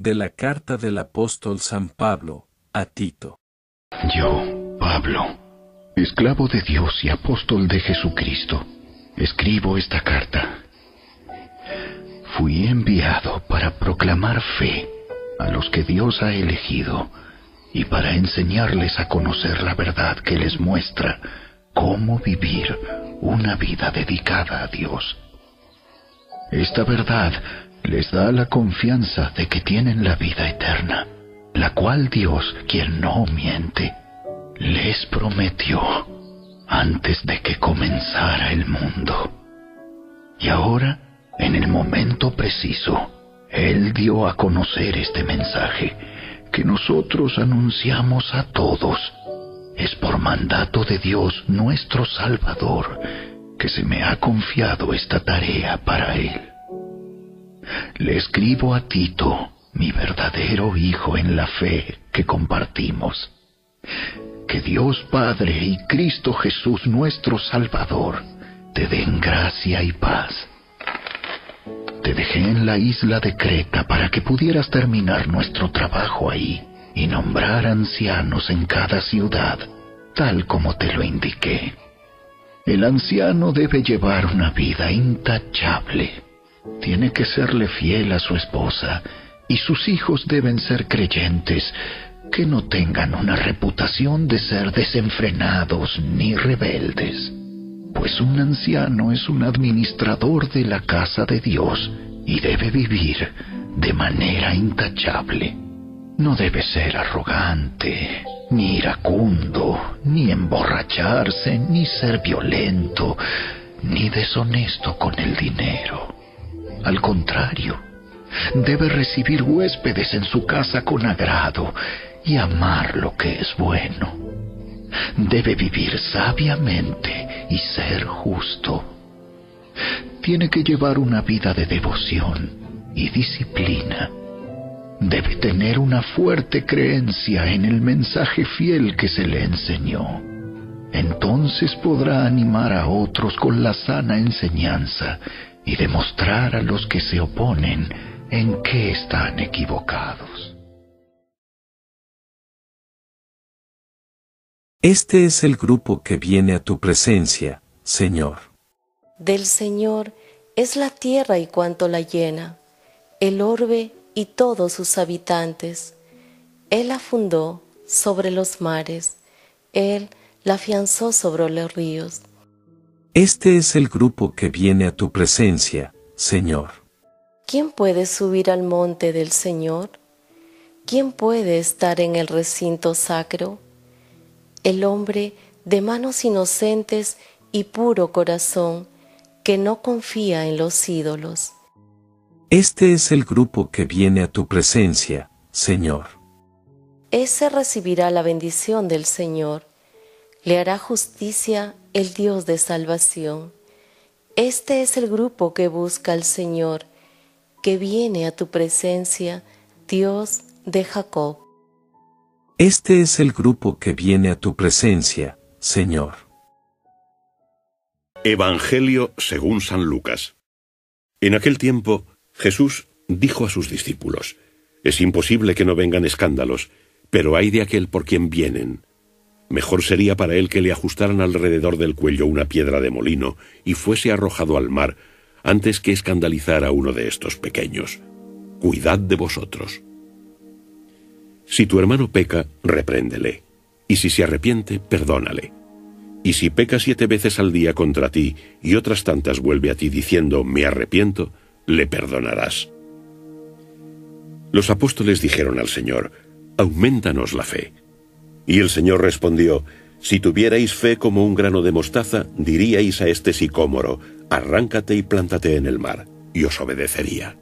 de la carta del apóstol San Pablo a Tito. Yo, Pablo, esclavo de Dios y apóstol de Jesucristo, escribo esta carta. Fui enviado para proclamar fe a los que Dios ha elegido y para enseñarles a conocer la verdad que les muestra cómo vivir una vida dedicada a Dios. Esta verdad les da la confianza de que tienen la vida eterna, la cual Dios, quien no miente, les prometió antes de que comenzara el mundo. Y ahora, en el momento preciso, Él dio a conocer este mensaje que nosotros anunciamos a todos. Es por mandato de Dios nuestro Salvador que se me ha confiado esta tarea para Él. Le escribo a Tito, mi verdadero hijo en la fe que compartimos. Que Dios Padre y Cristo Jesús nuestro Salvador te den gracia y paz. Te dejé en la isla de Creta para que pudieras terminar nuestro trabajo ahí y nombrar ancianos en cada ciudad, tal como te lo indiqué. El anciano debe llevar una vida intachable. Tiene que serle fiel a su esposa y sus hijos deben ser creyentes, que no tengan una reputación de ser desenfrenados ni rebeldes pues un anciano es un administrador de la casa de Dios y debe vivir de manera intachable. No debe ser arrogante, ni iracundo, ni emborracharse, ni ser violento, ni deshonesto con el dinero. Al contrario, debe recibir huéspedes en su casa con agrado y amar lo que es bueno debe vivir sabiamente y ser justo. Tiene que llevar una vida de devoción y disciplina. Debe tener una fuerte creencia en el mensaje fiel que se le enseñó. Entonces podrá animar a otros con la sana enseñanza y demostrar a los que se oponen en qué están equivocados. Este es el grupo que viene a tu presencia, Señor. Del Señor es la tierra y cuanto la llena, el orbe y todos sus habitantes. Él la fundó sobre los mares, Él la afianzó sobre los ríos. Este es el grupo que viene a tu presencia, Señor. ¿Quién puede subir al monte del Señor? ¿Quién puede estar en el recinto sacro? el hombre de manos inocentes y puro corazón, que no confía en los ídolos. Este es el grupo que viene a tu presencia, Señor. Ese recibirá la bendición del Señor. Le hará justicia el Dios de salvación. Este es el grupo que busca al Señor, que viene a tu presencia, Dios de Jacob. Este es el grupo que viene a tu presencia, Señor. Evangelio según San Lucas. En aquel tiempo, Jesús dijo a sus discípulos, Es imposible que no vengan escándalos, pero hay de aquel por quien vienen. Mejor sería para él que le ajustaran alrededor del cuello una piedra de molino y fuese arrojado al mar antes que escandalizar a uno de estos pequeños. Cuidad de vosotros. Si tu hermano peca, repréndele, y si se arrepiente, perdónale. Y si peca siete veces al día contra ti y otras tantas vuelve a ti diciendo me arrepiento, le perdonarás. Los apóstoles dijeron al Señor, aumentanos la fe. Y el Señor respondió, si tuvierais fe como un grano de mostaza, diríais a este sicómoro, arráncate y plántate en el mar, y os obedecería.